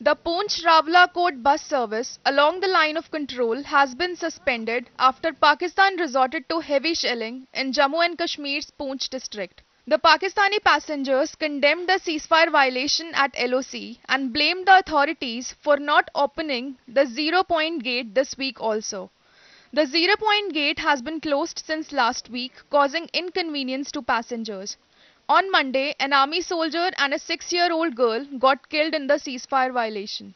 The Poonch Rawalakot bus service along the line of control has been suspended after Pakistan resorted to heavy shelling in Jammu and Kashmir's Poonch district. The Pakistani passengers condemned the ceasefire violation at LOC and blamed the authorities for not opening the zero point gate this week also. The zero point gate has been closed since last week, causing inconvenience to passengers. On Monday, an army soldier and a six year old girl got killed in the ceasefire violation.